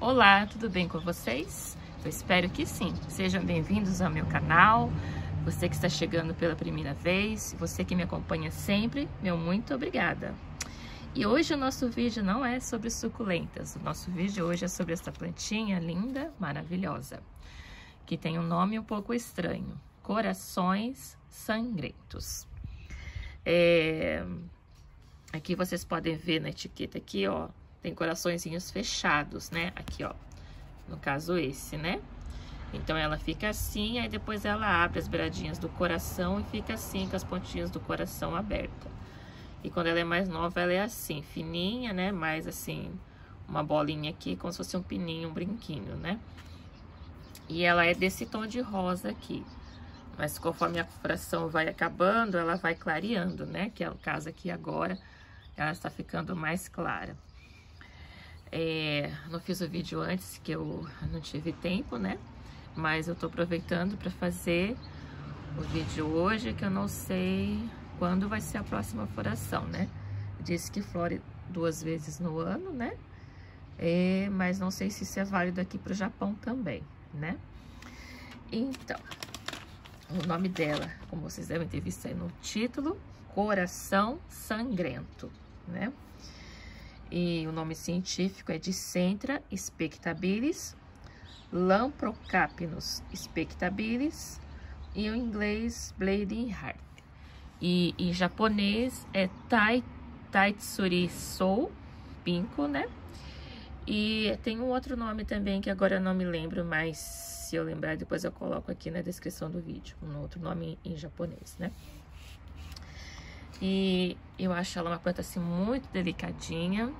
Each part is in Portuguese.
Olá, tudo bem com vocês? Eu espero que sim. Sejam bem-vindos ao meu canal. Você que está chegando pela primeira vez, você que me acompanha sempre, meu muito obrigada. E hoje o nosso vídeo não é sobre suculentas. O nosso vídeo hoje é sobre essa plantinha linda, maravilhosa, que tem um nome um pouco estranho. Corações sangrentos. É... Aqui vocês podem ver na etiqueta aqui, ó, tem coraçõezinhos fechados, né? Aqui, ó. No caso, esse, né? Então, ela fica assim, aí depois ela abre as beiradinhas do coração e fica assim, com as pontinhas do coração aberta. E quando ela é mais nova, ela é assim, fininha, né? Mais assim, uma bolinha aqui, como se fosse um pininho, um brinquinho, né? E ela é desse tom de rosa aqui. Mas conforme a floração vai acabando, ela vai clareando, né? Que é o caso aqui agora, ela está ficando mais clara. É, não fiz o vídeo antes, que eu não tive tempo, né? Mas eu tô aproveitando para fazer o vídeo hoje, que eu não sei quando vai ser a próxima floração, né? Disse que flore duas vezes no ano, né? É, mas não sei se isso é válido aqui pro Japão também, né? Então, o nome dela, como vocês devem ter visto aí no título, Coração Sangrento, né? E o nome científico é Dicentra spectabilis, Lamprocapinus spectabilis e o inglês Blading Heart. E em japonês é Tai Taitsuri Sou, pinco, né? E tem um outro nome também que agora eu não me lembro, mas se eu lembrar depois eu coloco aqui na descrição do vídeo, um outro nome em japonês, né? E eu acho ela uma planta assim muito delicadinha.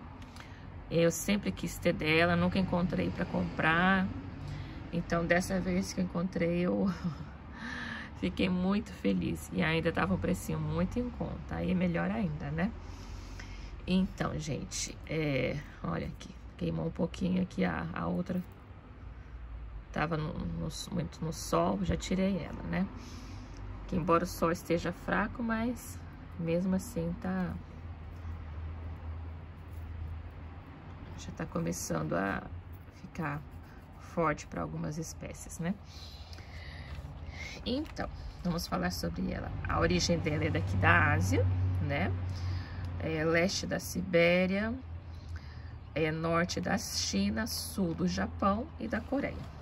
Eu sempre quis ter dela, nunca encontrei para comprar. Então dessa vez que eu encontrei, eu fiquei muito feliz. E ainda tava um precinho muito em conta. Aí é melhor ainda, né? Então, gente, é, olha aqui, queimou um pouquinho aqui a, a outra. Tava no, no, muito no sol, já tirei ela, né? Que embora o sol esteja fraco, mas mesmo assim tá já tá começando a ficar forte para algumas espécies, né? Então, vamos falar sobre ela. A origem dela é daqui da Ásia, né? É leste da Sibéria, é norte da China, sul do Japão e da Coreia.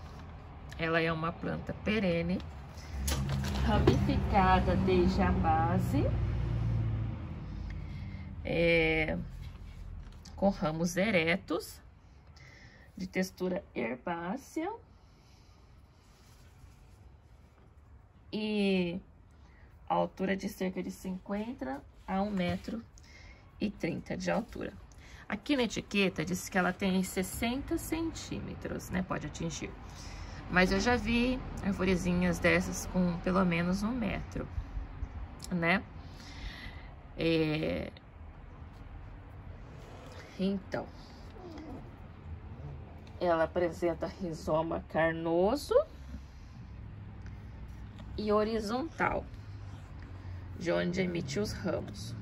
Ela é uma planta perene, ramificada desde a base é, com ramos eretos, de textura herbácea e altura de cerca de 50 a 1 metro e 30 de altura. Aqui na etiqueta diz que ela tem 60 centímetros, né? Pode atingir. Mas eu já vi arvorezinhas dessas com pelo menos um metro, né? É, então, ela apresenta rizoma carnoso e horizontal, de onde emite os ramos.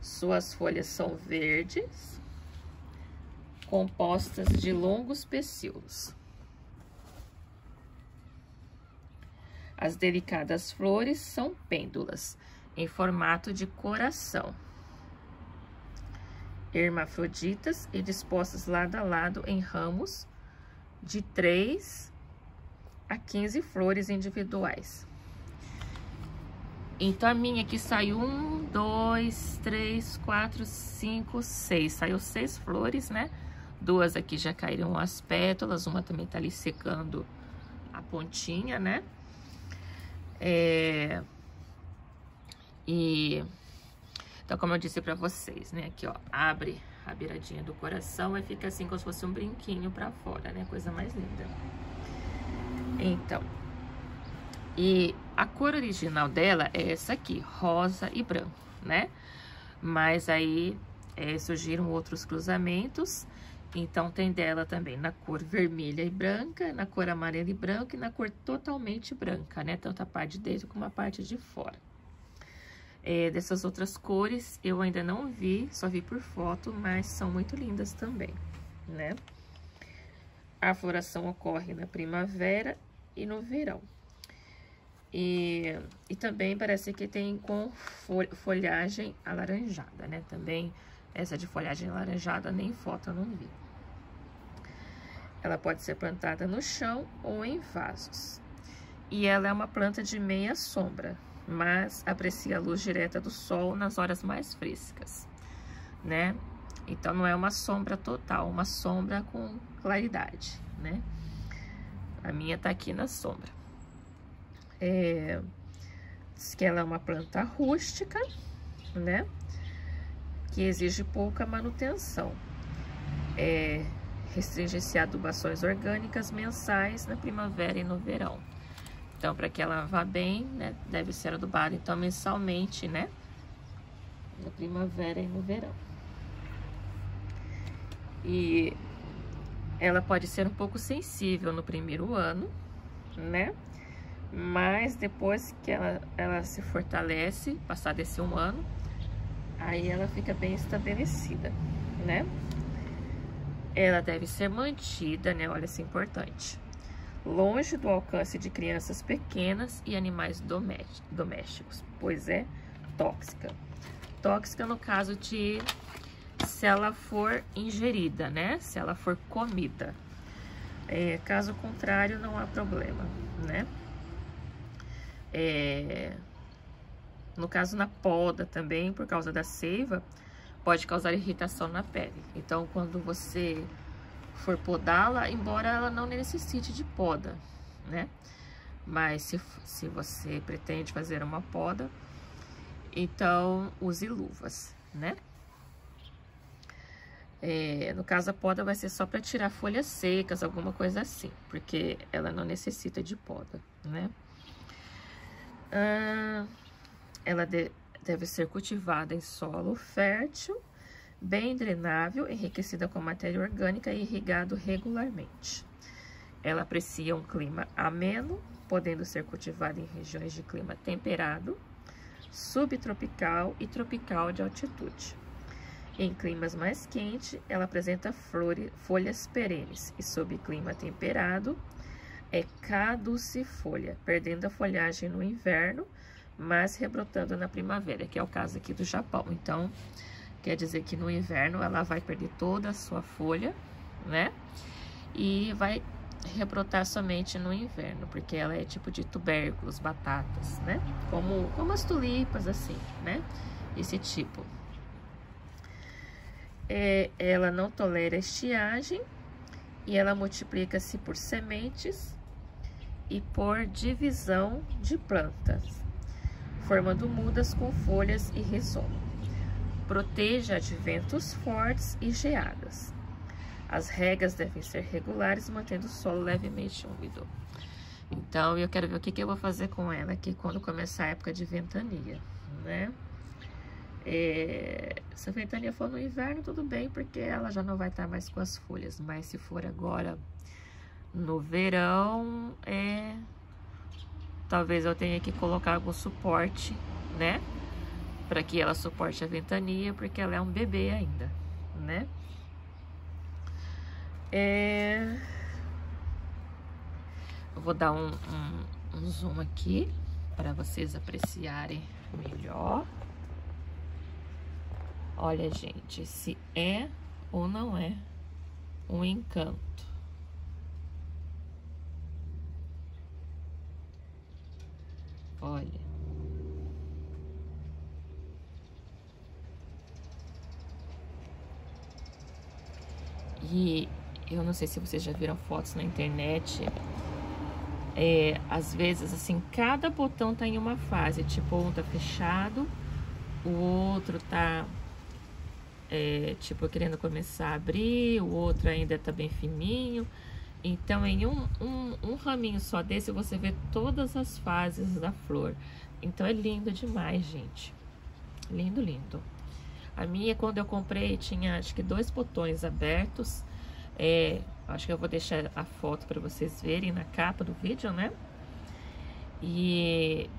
Suas folhas são verdes, compostas de longos pecíolos. As delicadas flores são pêndulas, em formato de coração hermafroditas e dispostas lado a lado em ramos de 3 a 15 flores individuais. Então, a minha aqui saiu um, dois, três, quatro, cinco, seis. Saiu seis flores, né? Duas aqui já caíram as pétalas, uma também tá ali secando a pontinha, né? É... E então, como eu disse pra vocês, né? Aqui, ó, abre a beiradinha do coração e fica assim como se fosse um brinquinho pra fora, né? Coisa mais linda. Então, e a cor original dela é essa aqui, rosa e branco, né? Mas aí é, surgiram outros cruzamentos, então tem dela também na cor vermelha e branca, na cor amarela e branca e na cor totalmente branca, né? Tanto a parte de dentro como a parte de fora. É, dessas outras cores eu ainda não vi, só vi por foto, mas são muito lindas também, né? A floração ocorre na primavera e no verão. E, e também parece que tem com folhagem alaranjada, né? Também essa de folhagem alaranjada nem foto eu não vi. Ela pode ser plantada no chão ou em vasos. E ela é uma planta de meia sombra, mas aprecia a luz direta do sol nas horas mais frescas, né? Então não é uma sombra total, uma sombra com claridade, né? A minha tá aqui na sombra. É, diz que ela é uma planta rústica, né? Que exige pouca manutenção. É, Restringe-se a adubações orgânicas mensais na primavera e no verão. Então, para que ela vá bem, né, deve ser adubada, então, mensalmente, né? Na primavera e no verão. E ela pode ser um pouco sensível no primeiro ano, né? Mas depois que ela, ela se fortalece, passar desse um ano, aí ela fica bem estabelecida, né? Ela deve ser mantida, né? Olha, isso é importante. Longe do alcance de crianças pequenas e animais domésticos, pois é tóxica. Tóxica no caso de se ela for ingerida, né? Se ela for comida. É, caso contrário, não há problema, né? É, no caso, na poda também, por causa da seiva, pode causar irritação na pele. Então, quando você for podá-la, embora ela não necessite de poda, né? Mas se, se você pretende fazer uma poda, então use luvas, né? É, no caso, a poda vai ser só para tirar folhas secas, alguma coisa assim, porque ela não necessita de poda, né? Ah, ela de, deve ser cultivada em solo fértil, bem drenável, enriquecida com matéria orgânica e irrigado regularmente. Ela aprecia um clima ameno, podendo ser cultivada em regiões de clima temperado, subtropical e tropical de altitude. Em climas mais quentes, ela apresenta folhas perenes e sob clima temperado, é caducifolha, perdendo a folhagem no inverno, mas rebrotando na primavera, que é o caso aqui do Japão. Então, quer dizer que no inverno ela vai perder toda a sua folha, né? E vai rebrotar somente no inverno, porque ela é tipo de tubérculos, batatas, né? Como, como as tulipas, assim, né? Esse tipo. É, ela não tolera estiagem e ela multiplica-se por sementes e por divisão de plantas, formando mudas com folhas e rizoma. Proteja de ventos fortes e geadas. As regas devem ser regulares, mantendo o solo levemente úmido. Então, eu quero ver o que, que eu vou fazer com ela aqui quando começar a época de ventania, né? É, se a ventania for no inverno, tudo bem, porque ela já não vai estar mais com as folhas. Mas se for agora no verão, é... Talvez eu tenha que colocar algum suporte, né? Para que ela suporte a ventania, porque ela é um bebê ainda, né? É... Eu vou dar um, um, um zoom aqui para vocês apreciarem melhor. Olha, gente, se é ou não é um encanto. Olha. E eu não sei se vocês já viram fotos na internet. É, às vezes, assim, cada botão tá em uma fase. Tipo, um tá fechado, o outro tá é, tipo, querendo começar a abrir, o outro ainda tá bem fininho. Então, em um, um, um raminho só desse, você vê todas as fases da flor. Então, é lindo demais, gente. Lindo, lindo. A minha, quando eu comprei, tinha acho que dois botões abertos. É, acho que eu vou deixar a foto para vocês verem na capa do vídeo, né? E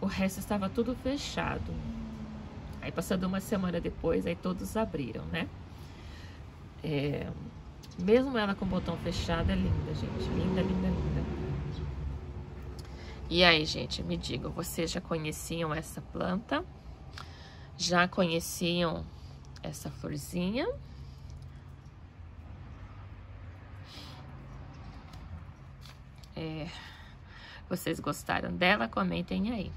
o resto estava tudo fechado. Aí, passando uma semana depois, aí todos abriram, né? É, Mesmo ela com o botão fechado, é linda, gente. Linda, linda, linda. E aí, gente, me digam, vocês já conheciam essa planta? Já conheciam essa florzinha? É, vocês gostaram dela? Comentem aí.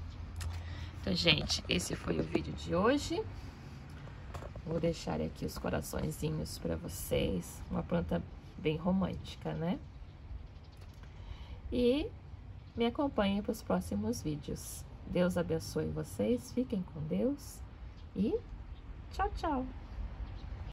Então, gente, esse foi o vídeo de hoje. Vou deixar aqui os coraçõezinhos para vocês. Uma planta bem romântica, né? E me acompanhem para os próximos vídeos. Deus abençoe vocês, fiquem com Deus e tchau, tchau!